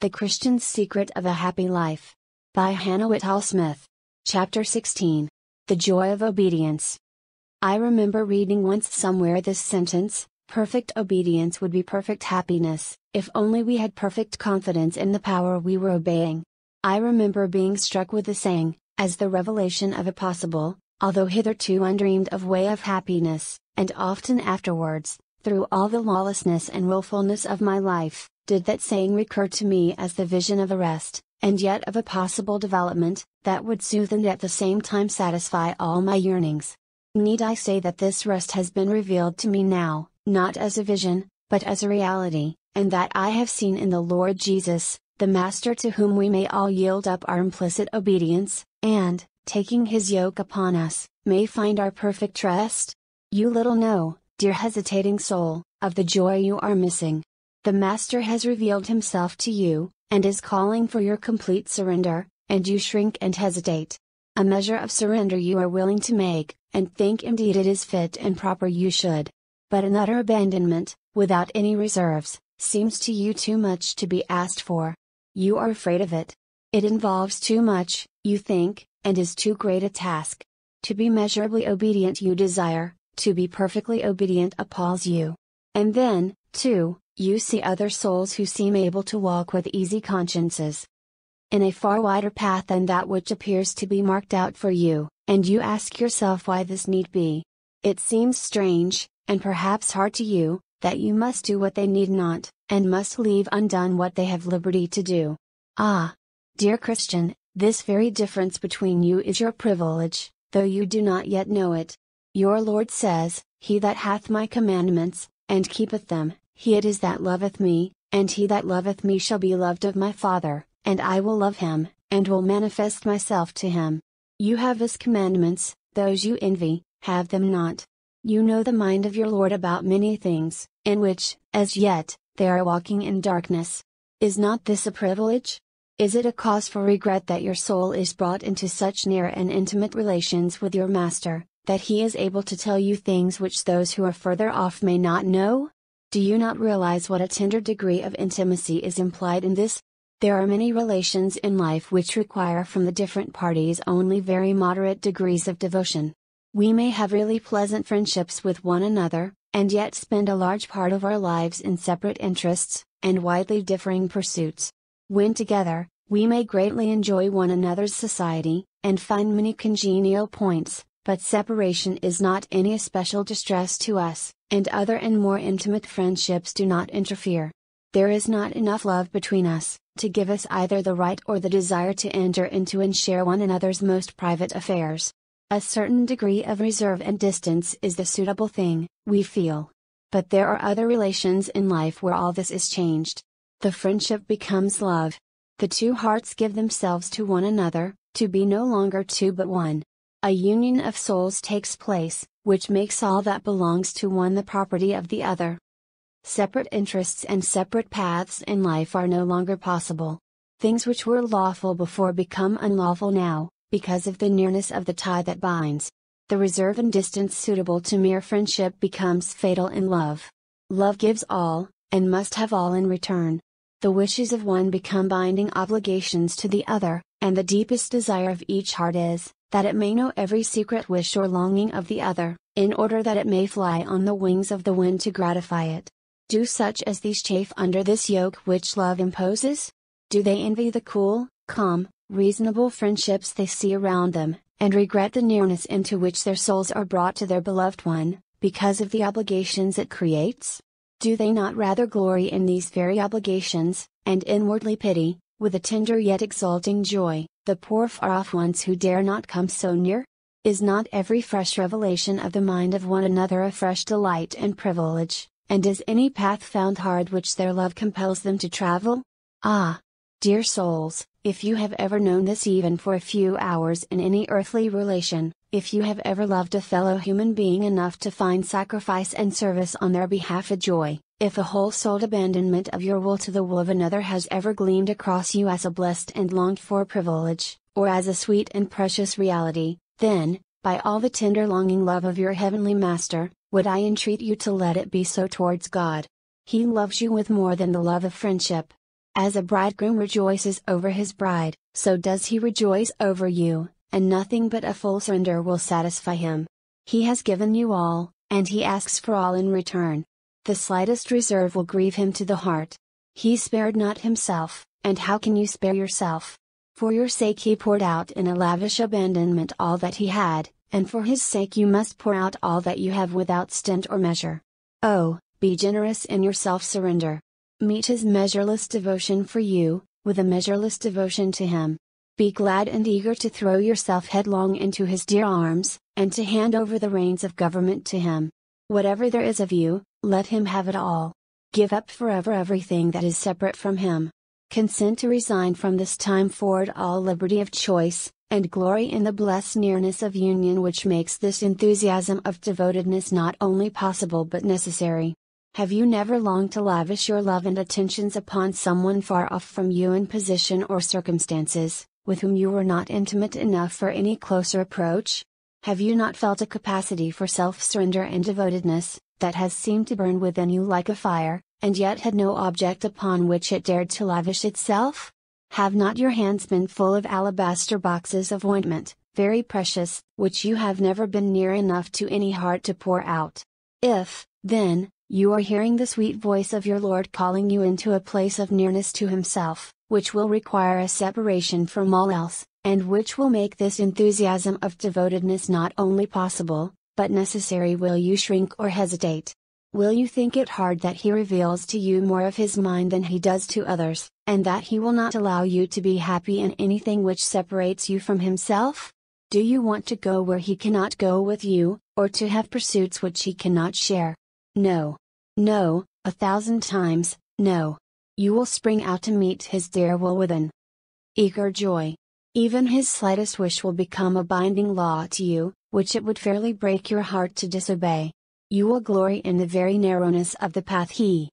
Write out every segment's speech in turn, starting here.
The Christian's Secret of a Happy Life. By Hannah Whitall Smith. Chapter 16. The Joy of Obedience. I remember reading once somewhere this sentence Perfect obedience would be perfect happiness, if only we had perfect confidence in the power we were obeying. I remember being struck with the saying, as the revelation of a possible, although hitherto undreamed of way of happiness, and often afterwards, through all the lawlessness and wilfulness of my life, did that saying recur to me as the vision of a rest, and yet of a possible development, that would soothe and at the same time satisfy all my yearnings. Need I say that this rest has been revealed to me now, not as a vision, but as a reality, and that I have seen in the Lord Jesus, the Master to whom we may all yield up our implicit obedience, and, taking his yoke upon us, may find our perfect rest? You little know, dear hesitating soul, of the joy you are missing. The Master has revealed himself to you, and is calling for your complete surrender, and you shrink and hesitate. A measure of surrender you are willing to make, and think indeed it is fit and proper you should. But an utter abandonment, without any reserves, seems to you too much to be asked for. You are afraid of it. It involves too much, you think, and is too great a task. To be measurably obedient you desire, to be perfectly obedient appalls you. And then, too, you see other souls who seem able to walk with easy consciences. In a far wider path than that which appears to be marked out for you, and you ask yourself why this need be. It seems strange, and perhaps hard to you, that you must do what they need not, and must leave undone what they have liberty to do. Ah! Dear Christian, this very difference between you is your privilege, though you do not yet know it. Your Lord says, He that hath my commandments, and keepeth them, he it is that loveth me, and he that loveth me shall be loved of my Father, and I will love him, and will manifest myself to him. You have his commandments, those you envy, have them not. You know the mind of your Lord about many things, in which, as yet, they are walking in darkness. Is not this a privilege? Is it a cause for regret that your soul is brought into such near and intimate relations with your Master, that he is able to tell you things which those who are further off may not know? Do you not realize what a tender degree of intimacy is implied in this? There are many relations in life which require from the different parties only very moderate degrees of devotion. We may have really pleasant friendships with one another, and yet spend a large part of our lives in separate interests, and widely differing pursuits. When together, we may greatly enjoy one another's society, and find many congenial points, but separation is not any especial distress to us and other and more intimate friendships do not interfere. There is not enough love between us, to give us either the right or the desire to enter into and share one another's most private affairs. A certain degree of reserve and distance is the suitable thing, we feel. But there are other relations in life where all this is changed. The friendship becomes love. The two hearts give themselves to one another, to be no longer two but one. A union of souls takes place, which makes all that belongs to one the property of the other. Separate interests and separate paths in life are no longer possible. Things which were lawful before become unlawful now, because of the nearness of the tie that binds. The reserve and distance suitable to mere friendship becomes fatal in love. Love gives all, and must have all in return. The wishes of one become binding obligations to the other, and the deepest desire of each heart is, that it may know every secret wish or longing of the other, in order that it may fly on the wings of the wind to gratify it. Do such as these chafe under this yoke which love imposes? Do they envy the cool, calm, reasonable friendships they see around them, and regret the nearness into which their souls are brought to their beloved one, because of the obligations it creates? Do they not rather glory in these very obligations, and inwardly pity, with a tender yet exulting joy, the poor far off ones who dare not come so near? Is not every fresh revelation of the mind of one another a fresh delight and privilege, and is any path found hard which their love compels them to travel? Ah! Dear souls, if you have ever known this even for a few hours in any earthly relation, if you have ever loved a fellow human being enough to find sacrifice and service on their behalf a joy, if a whole souled abandonment of your will to the will of another has ever gleamed across you as a blessed and longed for privilege, or as a sweet and precious reality, then, by all the tender longing love of your heavenly Master, would I entreat you to let it be so towards God. He loves you with more than the love of friendship. As a bridegroom rejoices over his bride, so does he rejoice over you, and nothing but a full surrender will satisfy him. He has given you all, and he asks for all in return. The slightest reserve will grieve him to the heart. He spared not himself, and how can you spare yourself? For your sake he poured out in a lavish abandonment all that he had, and for his sake you must pour out all that you have without stint or measure. Oh, be generous in your self surrender. Meet his measureless devotion for you, with a measureless devotion to him. Be glad and eager to throw yourself headlong into his dear arms, and to hand over the reins of government to him. Whatever there is of you, let him have it all. Give up forever everything that is separate from him. Consent to resign from this time forward all liberty of choice, and glory in the blessed nearness of union which makes this enthusiasm of devotedness not only possible but necessary. Have you never longed to lavish your love and attentions upon someone far off from you in position or circumstances, with whom you were not intimate enough for any closer approach? Have you not felt a capacity for self surrender and devotedness, that has seemed to burn within you like a fire, and yet had no object upon which it dared to lavish itself? Have not your hands been full of alabaster boxes of ointment, very precious, which you have never been near enough to any heart to pour out? If, then, you are hearing the sweet voice of your Lord calling you into a place of nearness to Himself, which will require a separation from all else, and which will make this enthusiasm of devotedness not only possible, but necessary. Will you shrink or hesitate? Will you think it hard that He reveals to you more of His mind than He does to others, and that He will not allow you to be happy in anything which separates you from Himself? Do you want to go where He cannot go with you, or to have pursuits which He cannot share? No. No, a thousand times, no. You will spring out to meet his dear will with within. Eager joy. Even his slightest wish will become a binding law to you, which it would fairly break your heart to disobey. You will glory in the very narrowness of the path he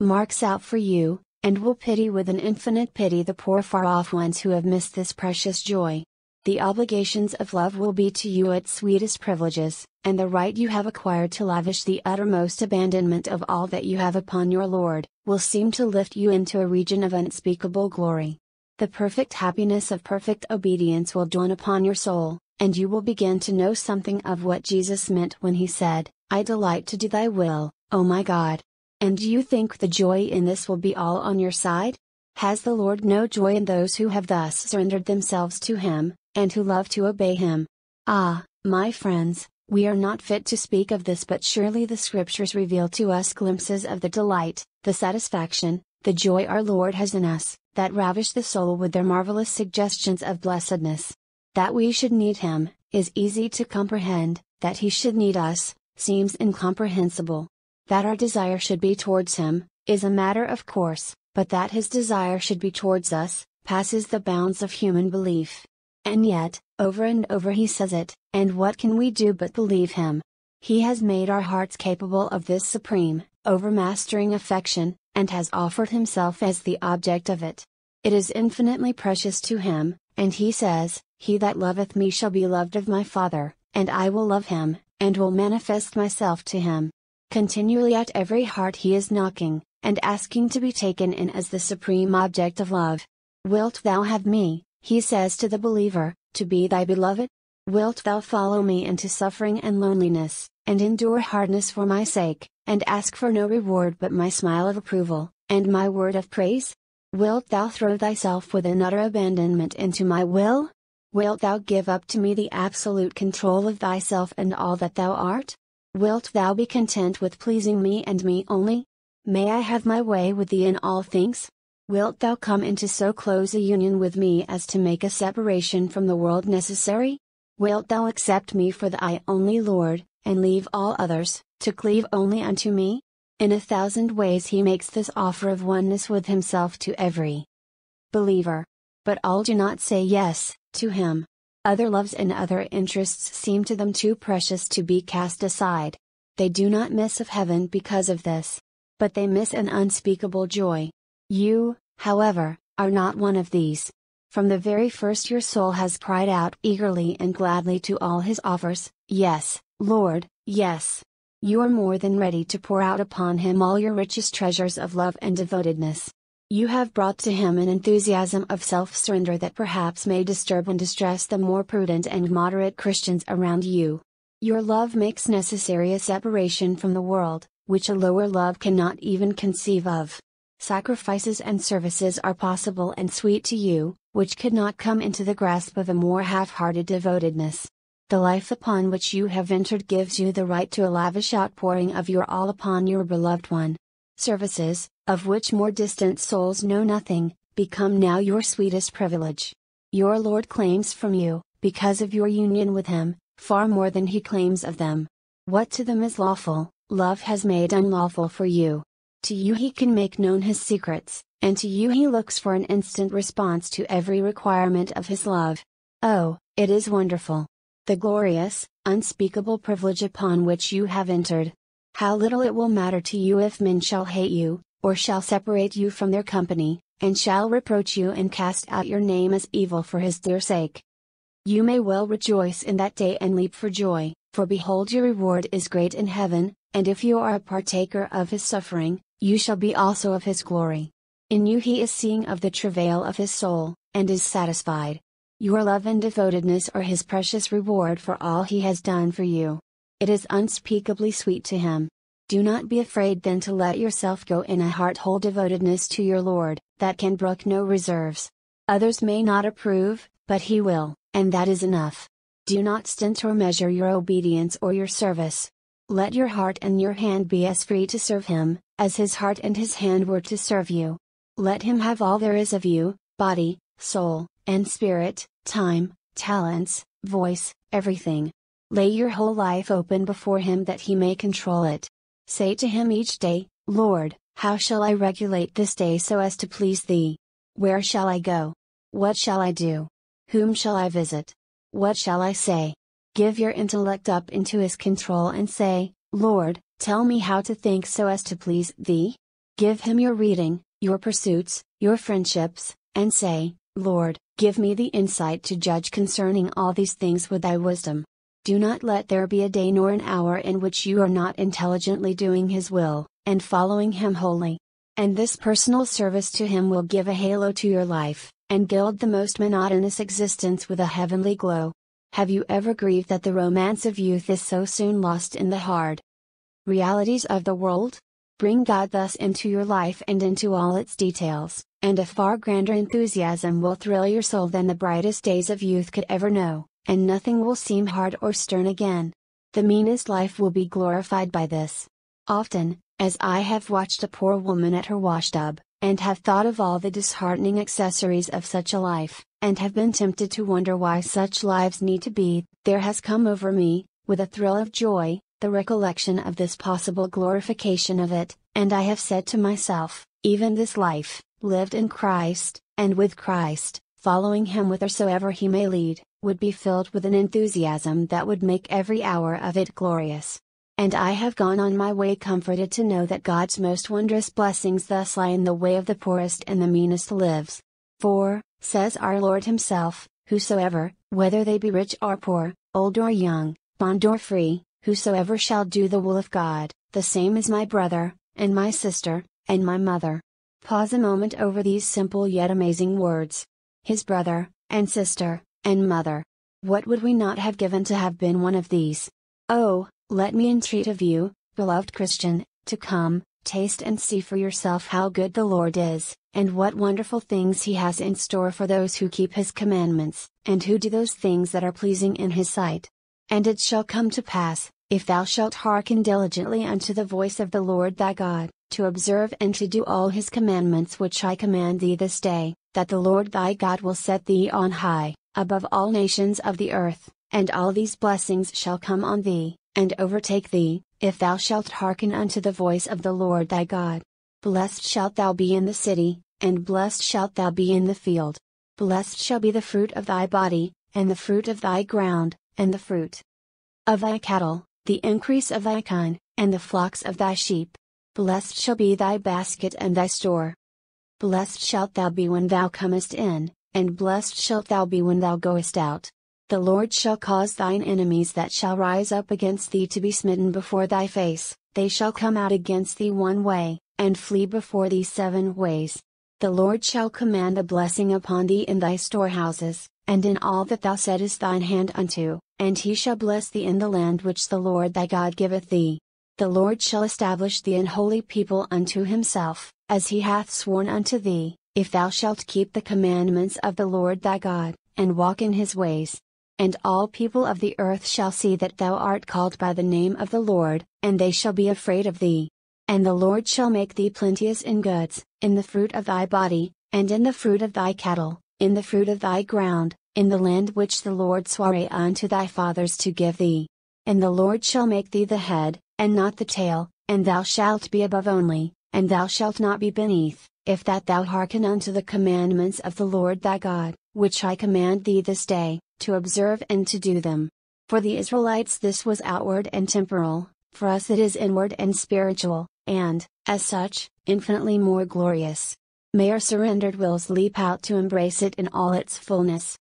marks out for you, and will pity with an infinite pity the poor far off ones who have missed this precious joy. The obligations of love will be to you its sweetest privileges, and the right you have acquired to lavish the uttermost abandonment of all that you have upon your Lord, will seem to lift you into a region of unspeakable glory. The perfect happiness of perfect obedience will dawn upon your soul, and you will begin to know something of what Jesus meant when he said, I delight to do thy will, O my God. And do you think the joy in this will be all on your side? Has the Lord no joy in those who have thus surrendered themselves to Him, and who love to obey him. Ah, my friends, we are not fit to speak of this, but surely the Scriptures reveal to us glimpses of the delight, the satisfaction, the joy our Lord has in us, that ravish the soul with their marvelous suggestions of blessedness. That we should need Him, is easy to comprehend, that He should need us, seems incomprehensible. That our desire should be towards Him, is a matter of course, but that His desire should be towards us, passes the bounds of human belief. And yet, over and over he says it, and what can we do but believe him? He has made our hearts capable of this supreme, overmastering affection, and has offered himself as the object of it. It is infinitely precious to him, and he says, He that loveth me shall be loved of my Father, and I will love him, and will manifest myself to him. Continually at every heart he is knocking, and asking to be taken in as the supreme object of love. Wilt thou have me, he says to the believer, to be thy beloved? Wilt thou follow me into suffering and loneliness, and endure hardness for my sake, and ask for no reward but my smile of approval, and my word of praise? Wilt thou throw thyself with an utter abandonment into my will? Wilt thou give up to me the absolute control of thyself and all that thou art? Wilt thou be content with pleasing me and me only? May I have my way with thee in all things? Wilt thou come into so close a union with me as to make a separation from the world necessary? Wilt thou accept me for the I only Lord, and leave all others, to cleave only unto me? In a thousand ways he makes this offer of oneness with himself to every believer. But all do not say yes, to him. Other loves and other interests seem to them too precious to be cast aside. They do not miss of heaven because of this. But they miss an unspeakable joy, you, however, are not one of these. From the very first your soul has cried out eagerly and gladly to all his offers, Yes, Lord, yes. You are more than ready to pour out upon him all your richest treasures of love and devotedness. You have brought to him an enthusiasm of self surrender that perhaps may disturb and distress the more prudent and moderate Christians around you. Your love makes necessary a separation from the world, which a lower love cannot even conceive of. Sacrifices and services are possible and sweet to you, which could not come into the grasp of a more half hearted devotedness. The life upon which you have entered gives you the right to a lavish outpouring of your all upon your beloved one. Services, of which more distant souls know nothing, become now your sweetest privilege. Your Lord claims from you, because of your union with Him, far more than He claims of them. What to them is lawful, love has made unlawful for you. To you He can make known His secrets, and to you He looks for an instant response to every requirement of His love. Oh, it is wonderful! The glorious, unspeakable privilege upon which you have entered, how little it will matter to you if men shall hate you, or shall separate you from their company, and shall reproach you and cast out your name as evil for his dear sake. You may well rejoice in that day and leap for joy, for behold your reward is great in heaven, and if you are a partaker of his suffering, you shall be also of his glory. In you he is seeing of the travail of his soul, and is satisfied. Your love and devotedness are his precious reward for all he has done for you. It is unspeakably sweet to him. Do not be afraid then to let yourself go in a heart whole devotedness to your Lord, that can brook no reserves. Others may not approve, but he will, and that is enough. Do not stint or measure your obedience or your service. Let your heart and your hand be as free to serve him, as his heart and his hand were to serve you. Let him have all there is of you, body, soul, and spirit, time, talents, voice, everything. Lay your whole life open before Him that He may control it. Say to Him each day, Lord, how shall I regulate this day so as to please Thee? Where shall I go? What shall I do? Whom shall I visit? What shall I say? Give your intellect up into His control and say, Lord, tell me how to think so as to please Thee? Give Him your reading, your pursuits, your friendships, and say, Lord, give me the insight to judge concerning all these things with Thy wisdom. Do not let there be a day nor an hour in which you are not intelligently doing His will, and following Him wholly. And this personal service to Him will give a halo to your life, and gild the most monotonous existence with a heavenly glow. Have you ever grieved that the romance of youth is so soon lost in the hard realities of the world? Bring God thus into your life and into all its details, and a far grander enthusiasm will thrill your soul than the brightest days of youth could ever know and nothing will seem hard or stern again. The meanest life will be glorified by this. Often, as I have watched a poor woman at her washtub, and have thought of all the disheartening accessories of such a life, and have been tempted to wonder why such lives need to be, there has come over me, with a thrill of joy, the recollection of this possible glorification of it, and I have said to myself, even this life, lived in Christ, and with Christ, following Him whithersoever He may lead, would be filled with an enthusiasm that would make every hour of it glorious. And I have gone on my way comforted to know that God's most wondrous blessings thus lie in the way of the poorest and the meanest lives. For, says our Lord Himself, whosoever, whether they be rich or poor, old or young, bond or free, whosoever shall do the will of God, the same is my brother, and my sister, and my mother. Pause a moment over these simple yet amazing words. His brother, and sister, and mother. What would we not have given to have been one of these? Oh, let me entreat of you, beloved Christian, to come, taste and see for yourself how good the Lord is, and what wonderful things He has in store for those who keep His commandments, and who do those things that are pleasing in His sight. And it shall come to pass, if thou shalt hearken diligently unto the voice of the Lord thy God, to observe and to do all His commandments which I command thee this day, that the Lord thy God will set thee on high, above all nations of the earth, and all these blessings shall come on thee, and overtake thee, if thou shalt hearken unto the voice of the Lord thy God. Blessed shalt thou be in the city, and blessed shalt thou be in the field. Blessed shall be the fruit of thy body, and the fruit of thy ground, and the fruit of thy cattle, the increase of thy kine, and the flocks of thy sheep. Blessed shall be thy basket and thy store. Blessed shalt thou be when thou comest in, and blessed shalt thou be when thou goest out. The Lord shall cause thine enemies that shall rise up against thee to be smitten before thy face, they shall come out against thee one way, and flee before thee seven ways. The Lord shall command a blessing upon thee in thy storehouses, and in all that thou settest thine hand unto, and he shall bless thee in the land which the Lord thy God giveth thee. The Lord shall establish thee an holy people unto himself, as he hath sworn unto thee, if thou shalt keep the commandments of the Lord thy God, and walk in his ways. And all people of the earth shall see that thou art called by the name of the Lord, and they shall be afraid of thee. And the Lord shall make thee plenteous in goods, in the fruit of thy body, and in the fruit of thy cattle, in the fruit of thy ground, in the land which the Lord sware unto thy fathers to give thee. And the Lord shall make thee the head, and not the tail, and thou shalt be above only, and thou shalt not be beneath, if that thou hearken unto the commandments of the Lord thy God, which I command thee this day, to observe and to do them. For the Israelites this was outward and temporal, for us it is inward and spiritual and, as such, infinitely more glorious. May our surrendered wills leap out to embrace it in all its fullness.